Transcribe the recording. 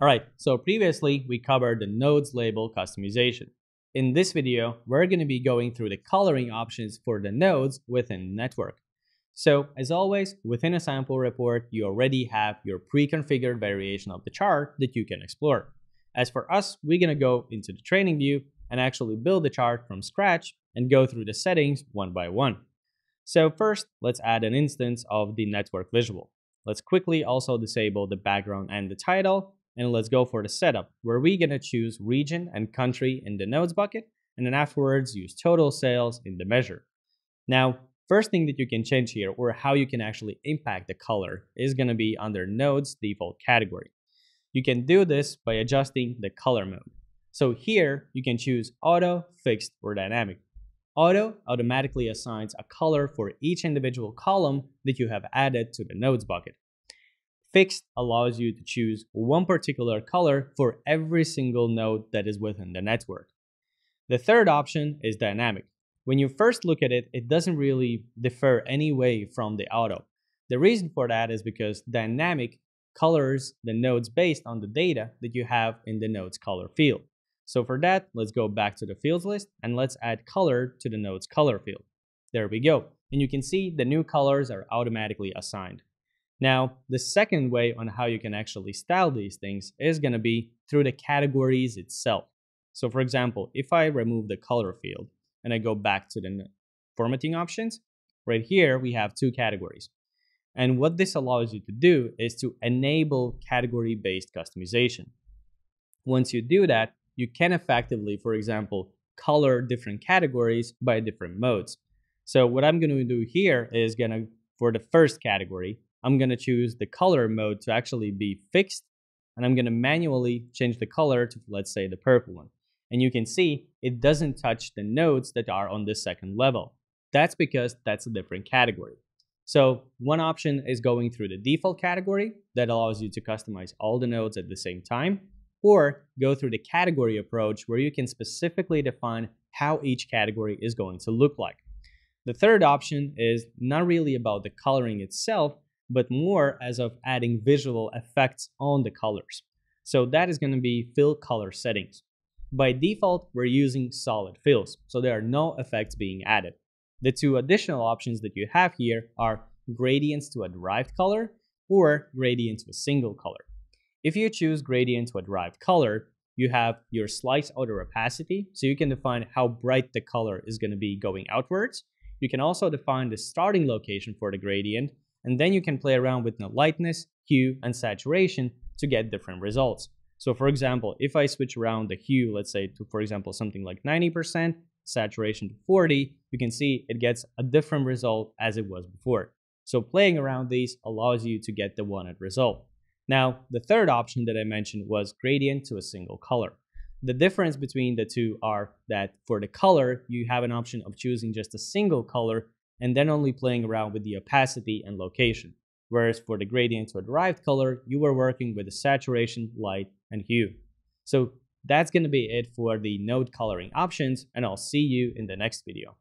Alright, so previously we covered the nodes label customization. In this video, we're going to be going through the coloring options for the nodes within the network. So as always, within a sample report, you already have your pre-configured variation of the chart that you can explore. As for us, we're going to go into the training view and actually build the chart from scratch and go through the settings one by one. So first, let's add an instance of the network visual. Let's quickly also disable the background and the title and let's go for the setup where we're going to choose region and country in the nodes bucket and then afterwards use total sales in the measure. Now, first thing that you can change here or how you can actually impact the color is going to be under nodes default category. You can do this by adjusting the color mode. So here you can choose auto, fixed, or dynamic. Auto automatically assigns a color for each individual column that you have added to the nodes bucket. Fixed allows you to choose one particular color for every single node that is within the network. The third option is dynamic. When you first look at it, it doesn't really differ any way from the auto. The reason for that is because dynamic colors the nodes based on the data that you have in the nodes color field. So for that, let's go back to the fields list and let's add color to the nodes color field. There we go. And you can see the new colors are automatically assigned. Now, the second way on how you can actually style these things is going to be through the categories itself. So for example, if I remove the color field and I go back to the formatting options, right here we have two categories. And what this allows you to do is to enable category-based customization. Once you do that, you can effectively, for example, color different categories by different modes. So what I'm going to do here is going to, for the first category, I'm going to choose the color mode to actually be fixed. And I'm going to manually change the color to, let's say, the purple one. And you can see it doesn't touch the nodes that are on the second level. That's because that's a different category. So one option is going through the default category that allows you to customize all the nodes at the same time, or go through the category approach where you can specifically define how each category is going to look like. The third option is not really about the coloring itself, but more as of adding visual effects on the colors. So that is going to be fill color settings. By default, we're using solid fills, so there are no effects being added. The two additional options that you have here are gradients to a derived color or gradient to a single color. If you choose gradient to a derived color, you have your slice outer opacity, so you can define how bright the color is going to be going outwards. You can also define the starting location for the gradient, and then you can play around with the lightness, hue, and saturation to get different results. So for example, if I switch around the hue, let's say to, for example, something like 90%, saturation to 40, you can see it gets a different result as it was before. So playing around these allows you to get the wanted result. Now, the third option that I mentioned was gradient to a single color. The difference between the two are that for the color, you have an option of choosing just a single color and then only playing around with the opacity and location. Whereas for the gradient or derived color, you were working with the saturation, light, and hue. So that's going to be it for the node coloring options, and I'll see you in the next video.